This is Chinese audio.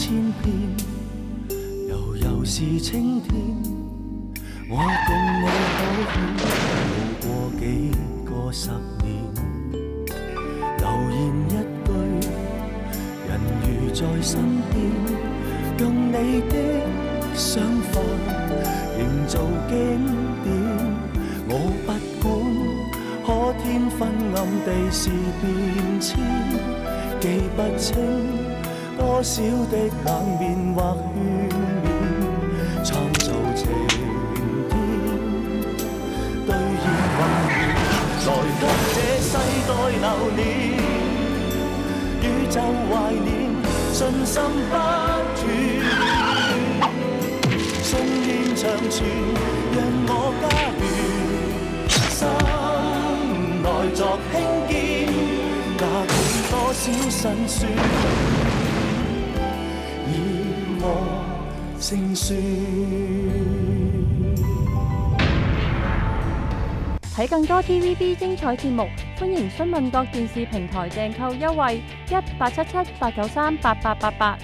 千遍，悠悠是青天。我共你可欠，路过几个十年，留言一句，人如在身边，用你的想法营造经典。我不管，可天昏暗地是变迁，记不清多少的冷面或劝勉，创造晴天，兑现宏愿，来给这世代留念，宇宙怀念，信心不断，信念长存，让我家园。心内作轻肩，哪管多少辛酸，以我胜算。睇更多 TVB 精彩节目，欢迎询问各电视平台订购优惠：一八七七八九三八八八八。